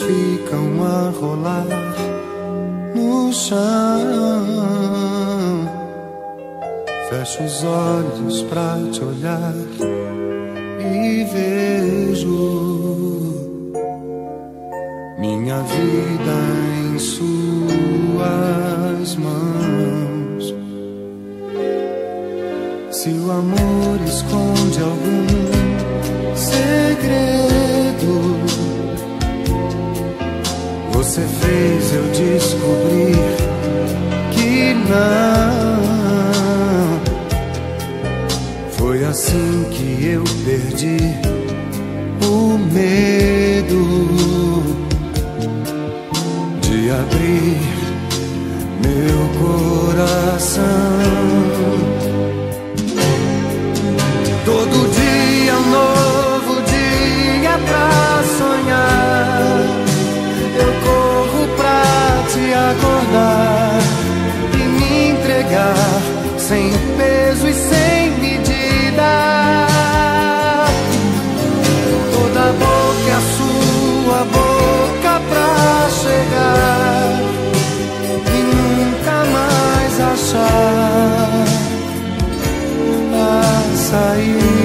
ficam a rolar no chão. Fecho os olhos pra te olhar e vejo minha vida em suas mãos. Se o amor esconde algum segredo, você fez eu descobrir que não. Foi assim que eu perdi o medo a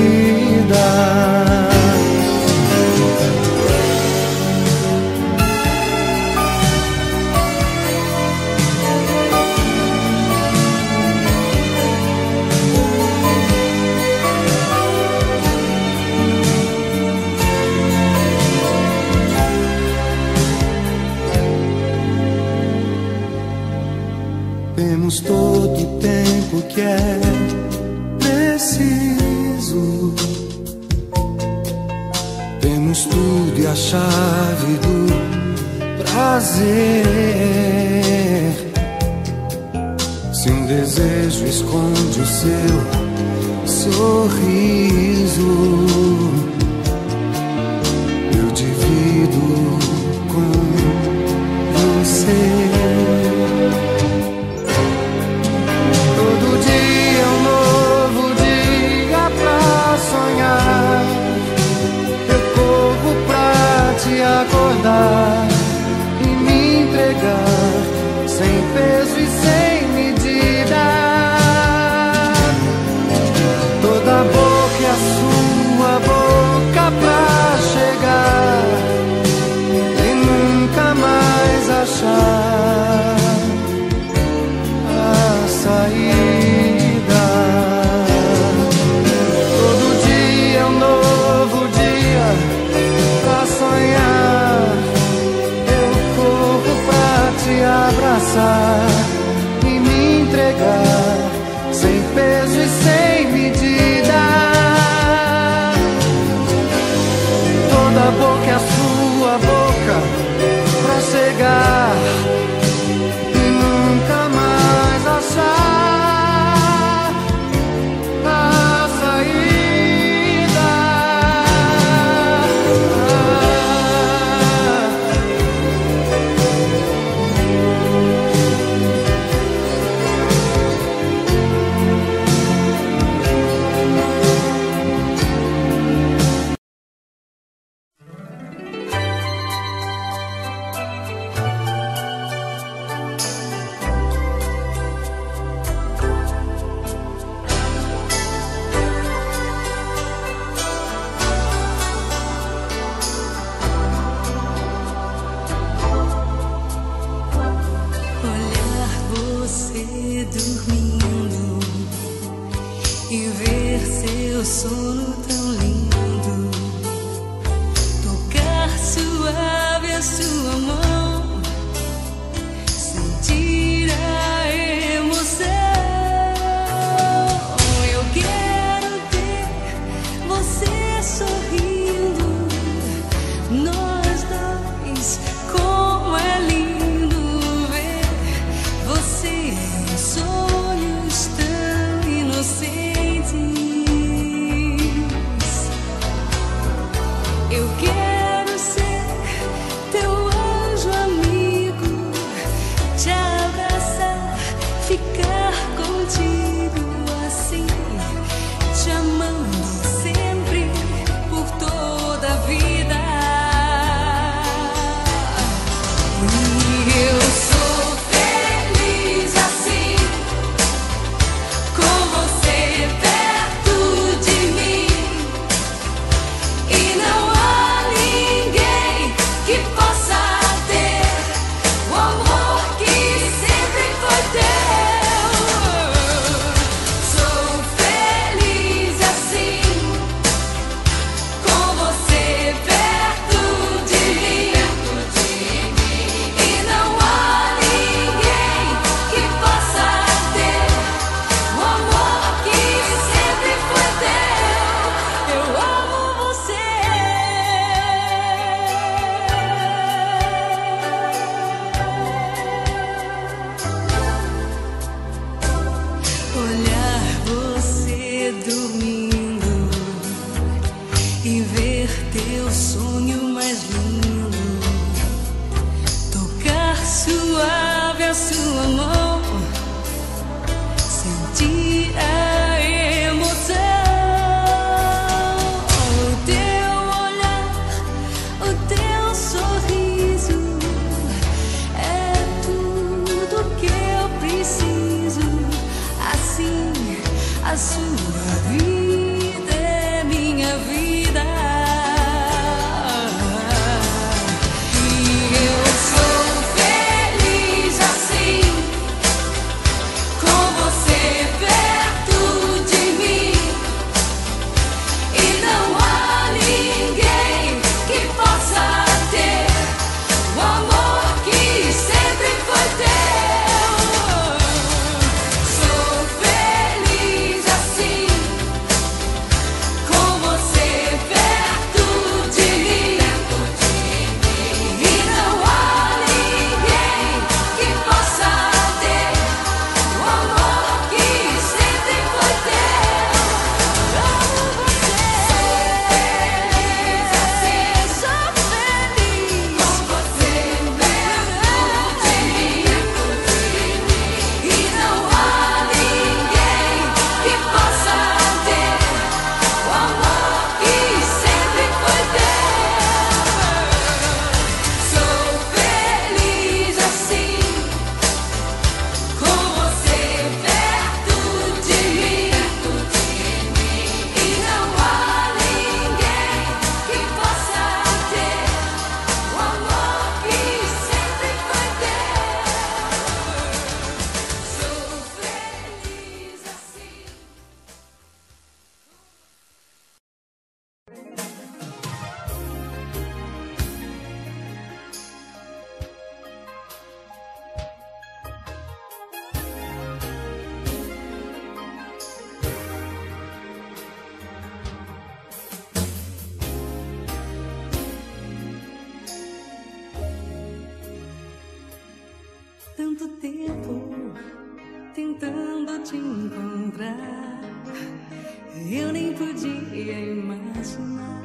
queria imaginar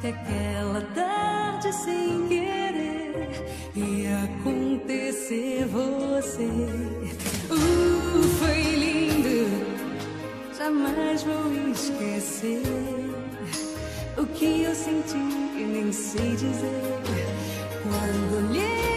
que aquela tarde sem querer ia acontecer você. Uh, foi lindo, jamais vou esquecer o que eu senti e nem sei dizer quando olhei.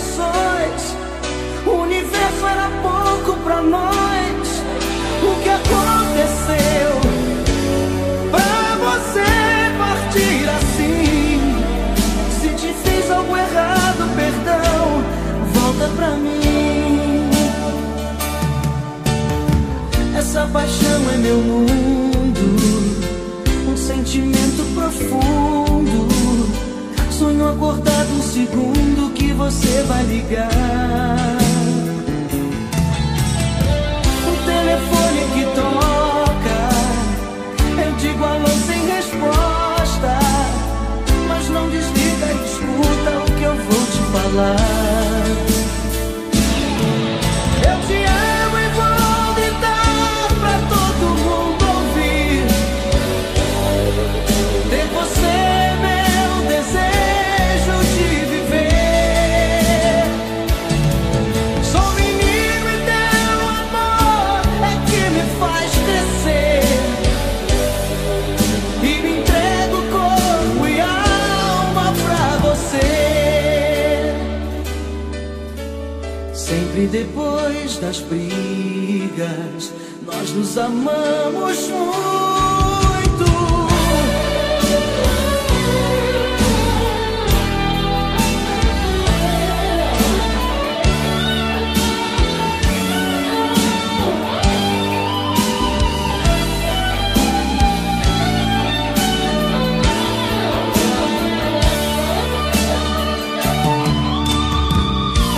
corações. O universo era pouco pra nós. O que aconteceu pra você partir assim? Se te fiz algo errado, perdão, volta pra mim. Essa paixão é meu mundo, um sentimento profundo. Sonho acordado um segundo que você vai ligar. O telefone que toca, eu digo alô sem resposta. Mas não desliga, escuta o que eu vou te falar. depois das brigas, nós nos amamos muito.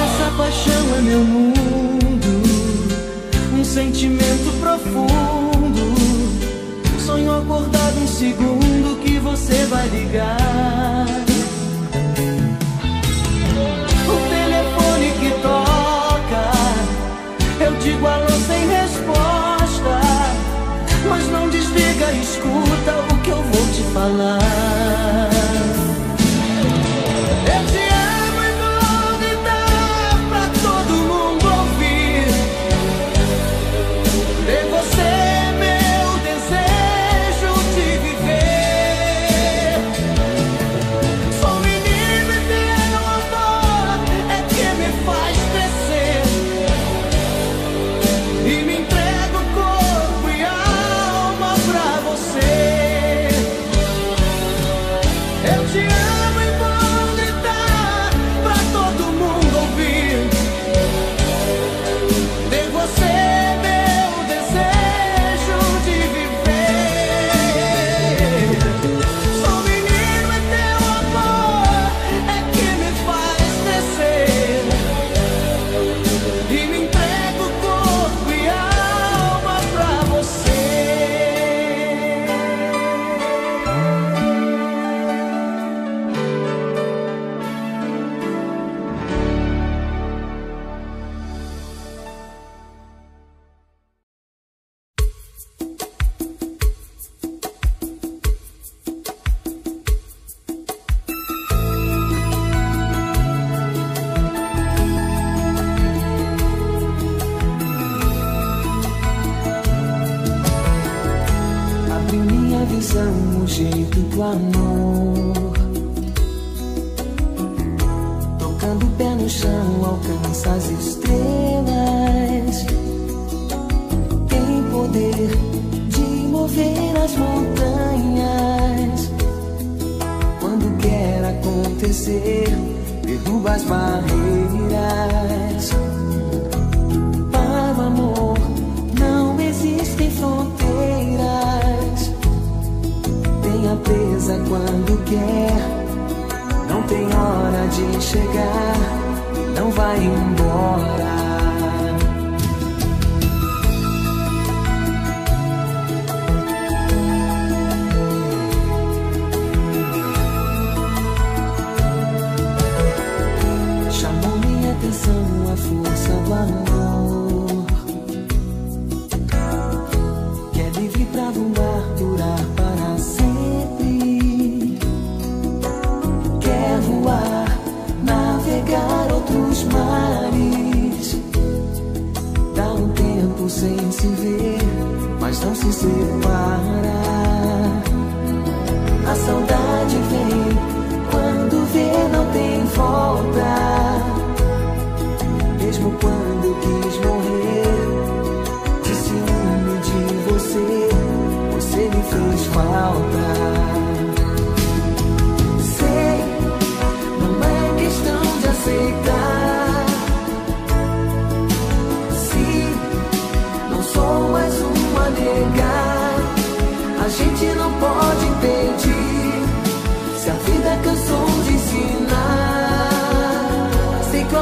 Essa paixão é meu mundo. segundo que você vai ligar. de chegar, não vai embora.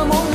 amor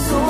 vida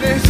this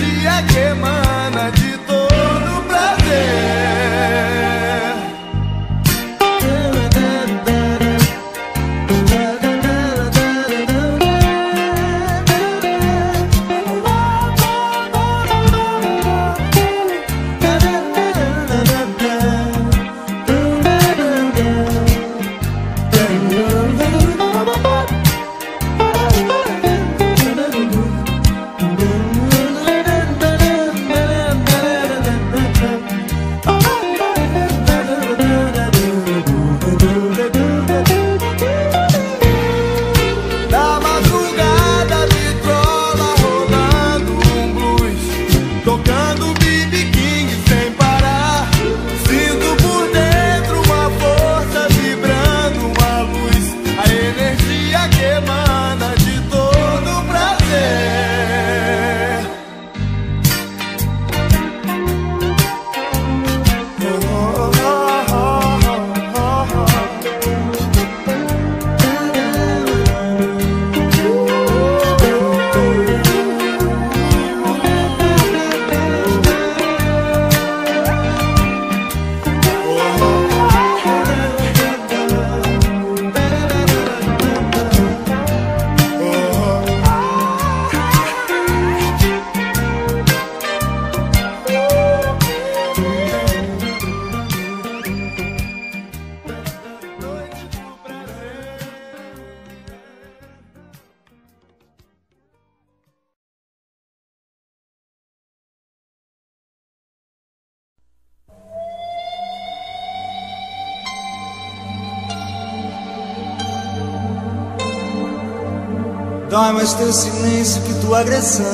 Dói mais teu silêncio que tua agressão.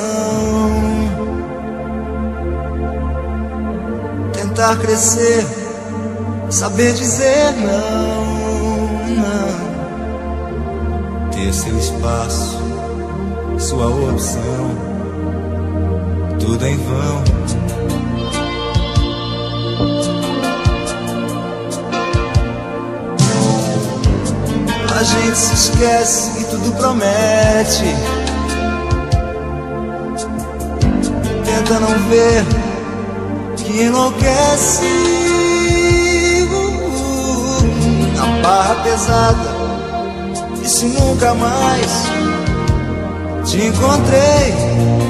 Tentar crescer, saber dizer não, não. Ter seu espaço, sua opção, tudo em vão. A gente se esquece tudo promete. Tenta não ver que enlouquece. Na barra pesada, e se nunca mais te encontrei.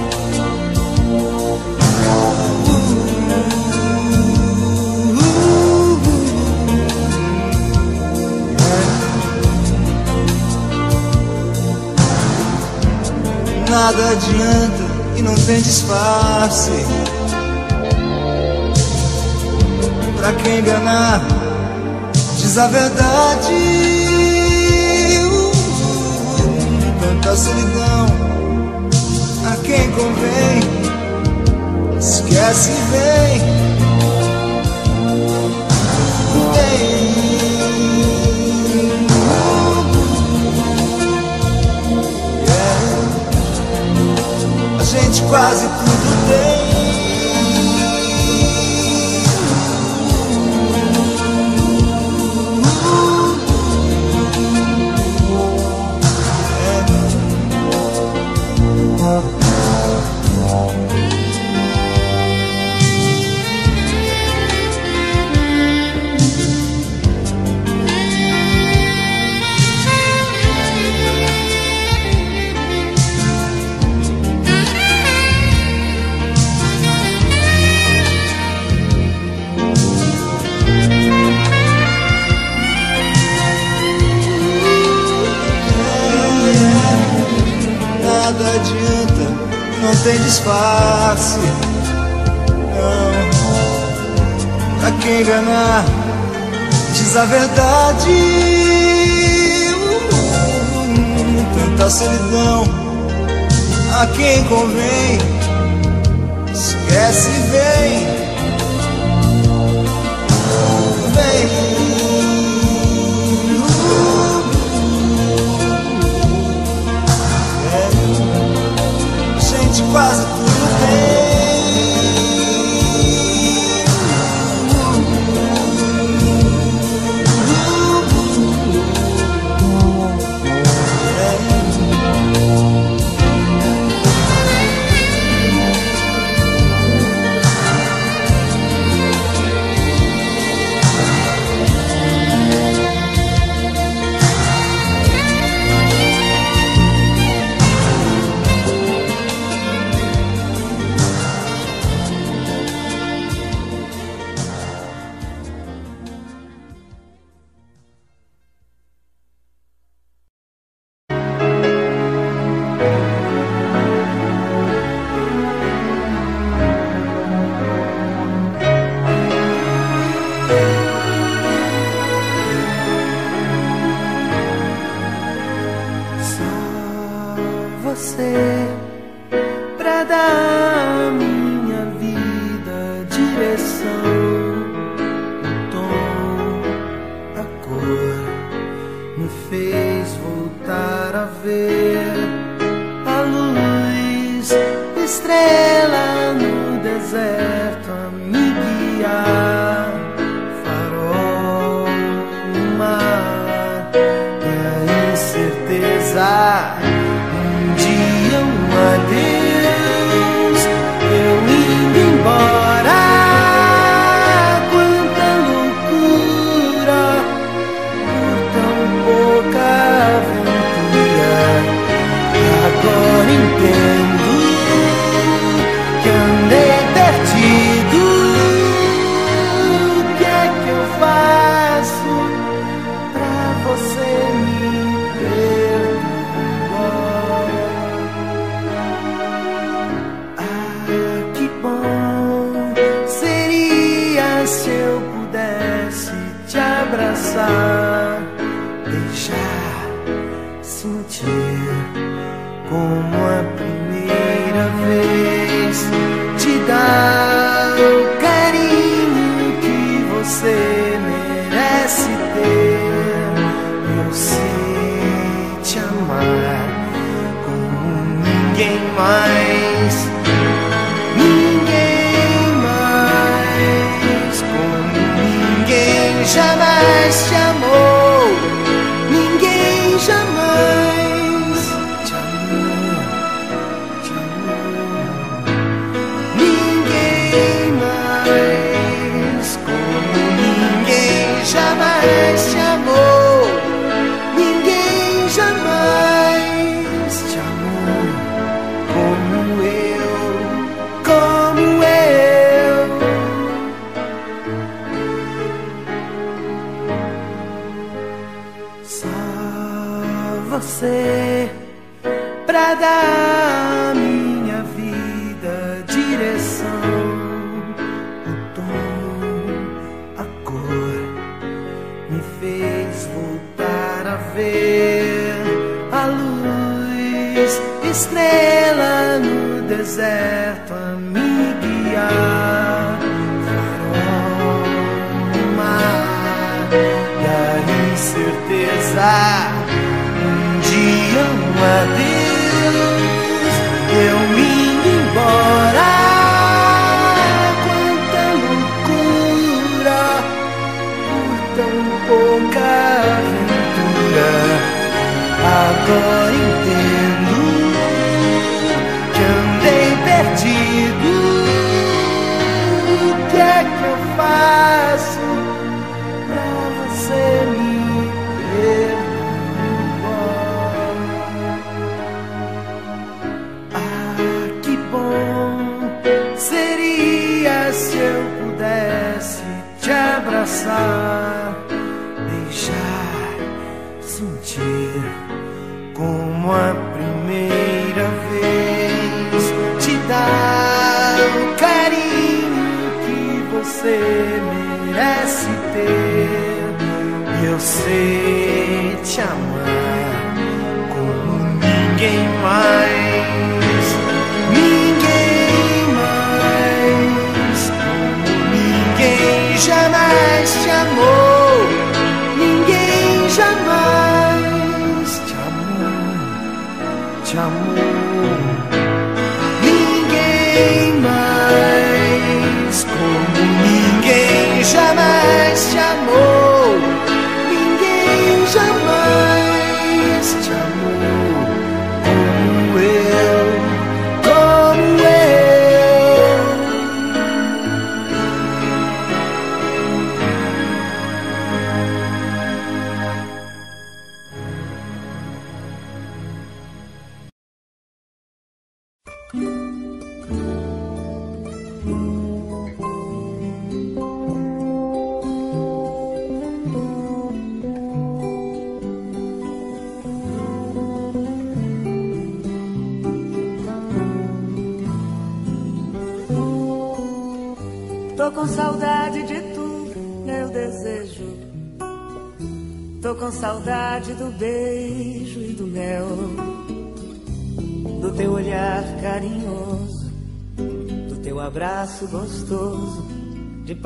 nada adianta e não tem disfarce. Pra quem enganar, diz a verdade. Uh, tanta solidão a quem convém, esquece bem. Vem. quase tudo tem. tem disfarce. Não, pra quem enganar, diz a verdade. Tanta solidão, a quem convém, esquece e vem. Vem, quase como a primeira vez. Deserto a me guiar. Farol no mar e a incerteza. Um dia um adeus, eu me indo embora. Quanta loucura por tão pouca aventura. Agora te amar como ninguém mais, ninguém mais, como ninguém jamais te amou, ninguém jamais te amou, te amou.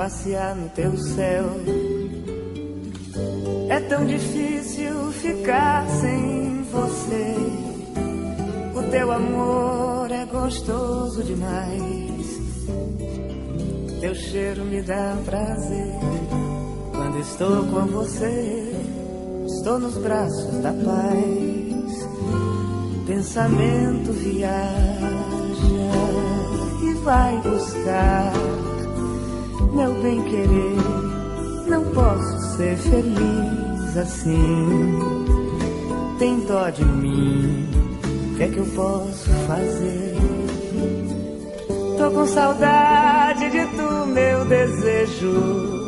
Passear no teu céu. É tão difícil ficar sem você. O teu amor é gostoso demais. Teu cheiro me dá prazer quando estou com você. Estou nos braços da paz. Pensamento viaja e vai buscar meu bem querer. Não posso ser feliz assim. Tem dó de mim. O que é que eu posso fazer? Tô com saudade de tu, meu desejo.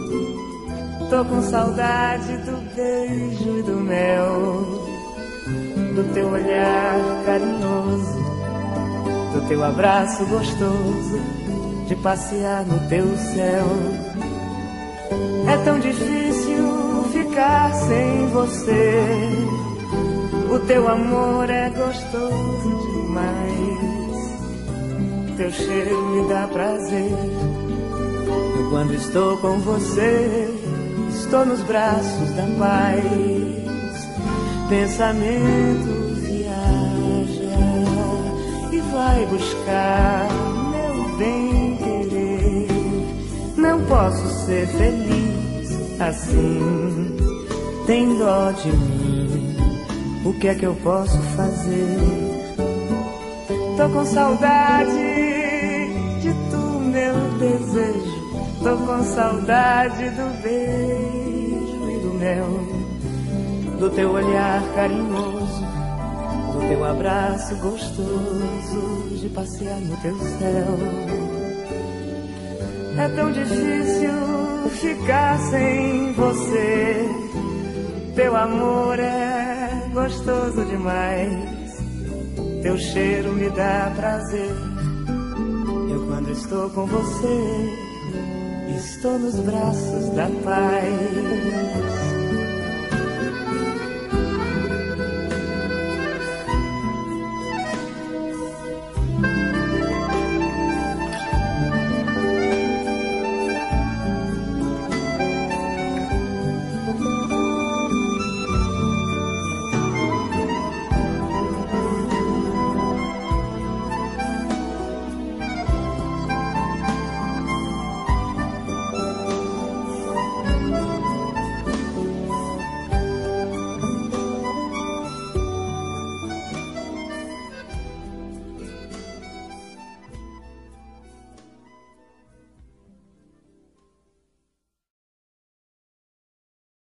Tô com saudade do beijo e do mel, do teu olhar carinhoso, do teu abraço gostoso, de passear no teu céu. É tão difícil ficar sem você. O teu amor é gostoso demais teu cheiro me dá prazer. Eu quando estou com você, estou nos braços da paz. Pensamento viaja e vai buscar meu bem posso ser feliz assim. Tem dó de mim. O que é que eu posso fazer? Tô com saudade de tu, meu desejo. Tô com saudade do beijo e do mel, do teu olhar carinhoso, do teu abraço gostoso, de passear no teu céu. É tão difícil ficar sem você. Teu amor é gostoso demais. Teu cheiro me dá prazer. Eu quando estou com você, estou nos braços da paz.